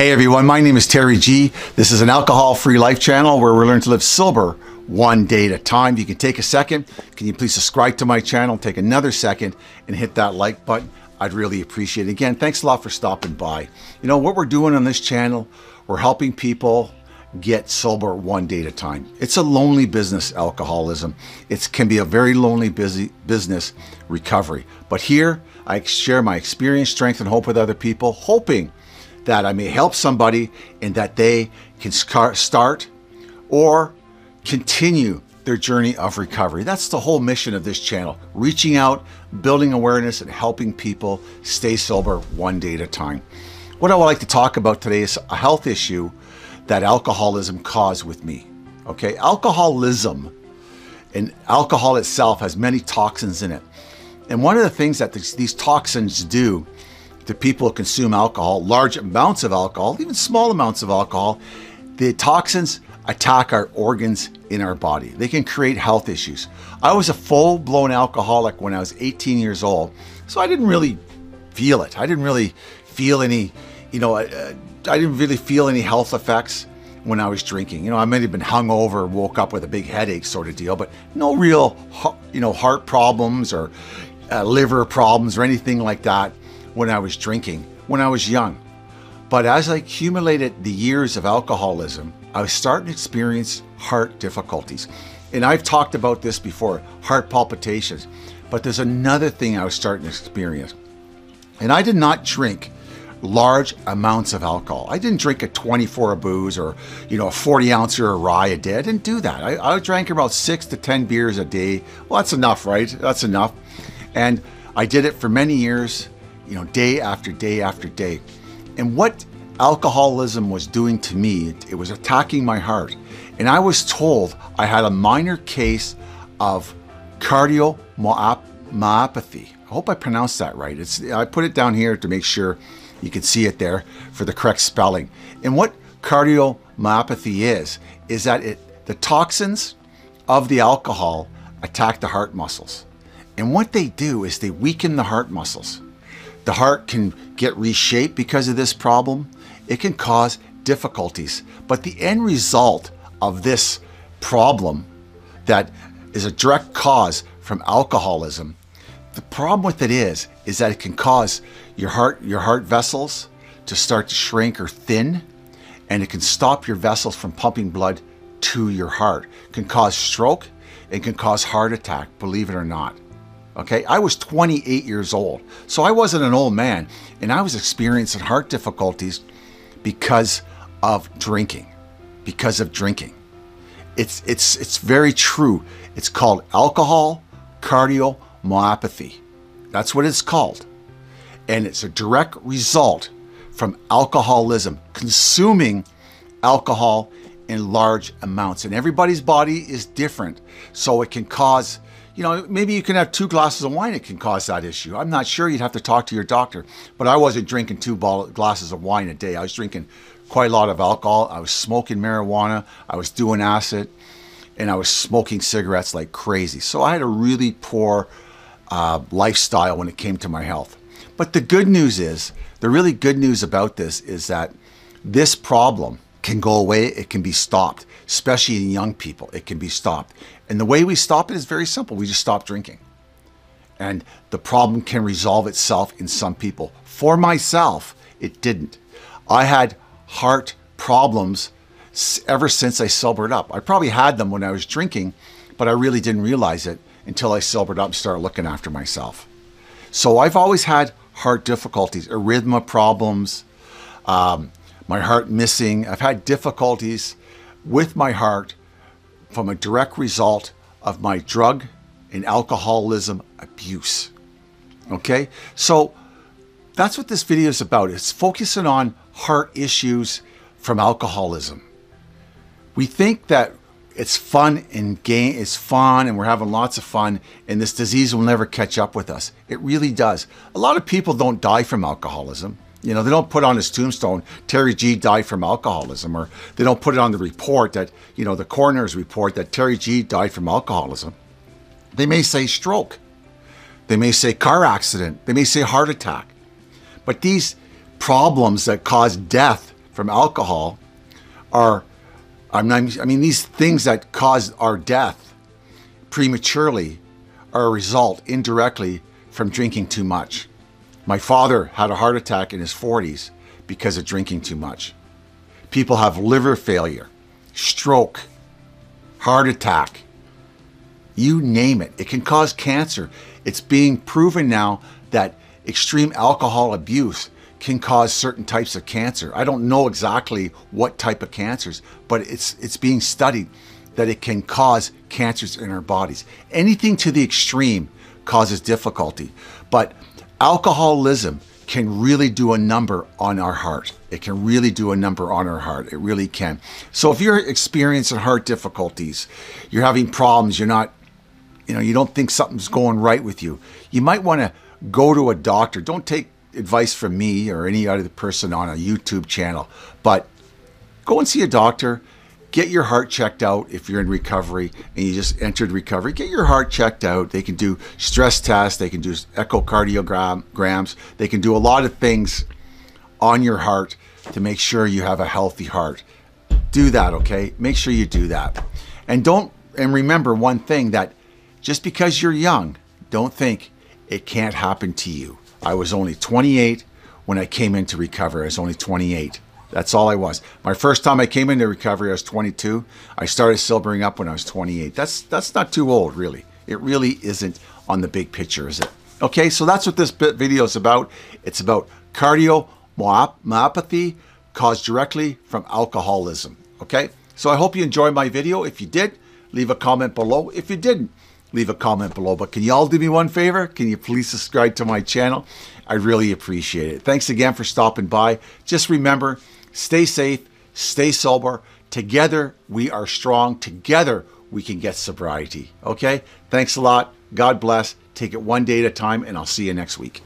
Hey everyone, my name is Terry G. This is an alcohol free life channel where we learn to live sober one day at a time. If you can take a second, can you please subscribe to my channel? Take another second and hit that like button. I'd really appreciate it. Again, thanks a lot for stopping by. You know, what we're doing on this channel, we're helping people get sober one day at a time. It's a lonely business, alcoholism. It can be a very lonely busy business recovery. But here, I share my experience, strength, and hope with other people, hoping that I may help somebody and that they can start or continue their journey of recovery. That's the whole mission of this channel reaching out, building awareness, and helping people stay sober one day at a time. What I would like to talk about today is a health issue that alcoholism caused with me. Okay, alcoholism and alcohol itself has many toxins in it. And one of the things that these toxins do to people who consume alcohol, large amounts of alcohol, even small amounts of alcohol, the toxins attack our organs in our body. They can create health issues. I was a full blown alcoholic when I was 18 years old, so I didn't really feel it. I didn't really feel any, you know, I, I didn't really feel any health effects when I was drinking. You know, I might have been hungover, woke up with a big headache sort of deal, but no real, you know, heart problems or uh, liver problems or anything like that when I was drinking when I was young. But as I accumulated the years of alcoholism, I was starting to experience heart difficulties. And I've talked about this before heart palpitations. But there's another thing I was starting to experience. And I did not drink large amounts of alcohol. I didn't drink a 24 of booze or, you know, a 40 ounce or a rye a day. I didn't do that. I, I drank about six to 10 beers a day. Well, that's enough, right? That's enough. And I did it for many years you know, day after day after day. And what alcoholism was doing to me, it was attacking my heart. And I was told I had a minor case of cardiomyopathy. I hope I pronounced that right. It's, I put it down here to make sure you can see it there for the correct spelling. And what cardiomyopathy is, is that it, the toxins of the alcohol attack the heart muscles. And what they do is they weaken the heart muscles. The heart can get reshaped because of this problem. It can cause difficulties. But the end result of this problem that is a direct cause from alcoholism, the problem with it is, is that it can cause your heart, your heart vessels to start to shrink or thin, and it can stop your vessels from pumping blood to your heart. It can cause stroke, it can cause heart attack, believe it or not. Okay, I was 28 years old, so I wasn't an old man, and I was experiencing heart difficulties because of drinking. Because of drinking. It's, it's, it's very true. It's called alcohol cardiomyopathy. That's what it's called. And it's a direct result from alcoholism, consuming alcohol in large amounts. And everybody's body is different, so it can cause you know, maybe you can have two glasses of wine, it can cause that issue. I'm not sure. You'd have to talk to your doctor. But I wasn't drinking two glasses of wine a day. I was drinking quite a lot of alcohol. I was smoking marijuana. I was doing acid. And I was smoking cigarettes like crazy. So I had a really poor uh, lifestyle when it came to my health. But the good news is, the really good news about this is that this problem can go away, it can be stopped, especially in young people. It can be stopped. And the way we stop it is very simple we just stop drinking. And the problem can resolve itself in some people. For myself, it didn't. I had heart problems ever since I sobered up. I probably had them when I was drinking, but I really didn't realize it until I sobered up and started looking after myself. So I've always had heart difficulties, arrhythmia problems, um, my heart missing. I've had difficulties with my heart from a direct result of my drug and alcoholism abuse. Okay? So that's what this video is about. It's focusing on heart issues from alcoholism. We think that it's fun and game it's fun and we're having lots of fun and this disease will never catch up with us. It really does. A lot of people don't die from alcoholism. You know, they don't put on his tombstone, Terry G died from alcoholism, or they don't put it on the report that, you know, the coroner's report that Terry G died from alcoholism. They may say stroke. They may say car accident. They may say heart attack. But these problems that cause death from alcohol are, I mean, these things that cause our death prematurely are a result indirectly from drinking too much. My father had a heart attack in his 40s because of drinking too much. People have liver failure, stroke, heart attack, you name it. It can cause cancer. It's being proven now that extreme alcohol abuse can cause certain types of cancer. I don't know exactly what type of cancers, but it's it's being studied that it can cause cancers in our bodies. Anything to the extreme causes difficulty, but alcoholism can really do a number on our heart. It can really do a number on our heart. It really can. So if you're experiencing heart difficulties, you're having problems, you're not you know, you don't think something's going right with you, you might want to go to a doctor. Don't take advice from me or any other person on a YouTube channel, but go and see a doctor. Get your heart checked out if you're in recovery and you just entered recovery. Get your heart checked out. They can do stress tests, they can do echocardiograms, they can do a lot of things on your heart to make sure you have a healthy heart. Do that, okay? Make sure you do that. And don't and remember one thing that just because you're young, don't think it can't happen to you. I was only 28 when I came into recovery. I was only 28. That's all I was. My first time I came into recovery, I was 22. I started sobering up when I was 28. That's that's not too old, really. It really isn't on the big picture, is it? Okay, so that's what this video is about. It's about cardiomyopathy caused directly from alcoholism. Okay, so I hope you enjoyed my video. If you did, leave a comment below. If you didn't, leave a comment below. But can you all do me one favor? Can you please subscribe to my channel? I really appreciate it. Thanks again for stopping by. Just remember, stay safe, stay sober. Together, we are strong. Together, we can get sobriety. Okay? Thanks a lot. God bless. Take it one day at a time, and I'll see you next week.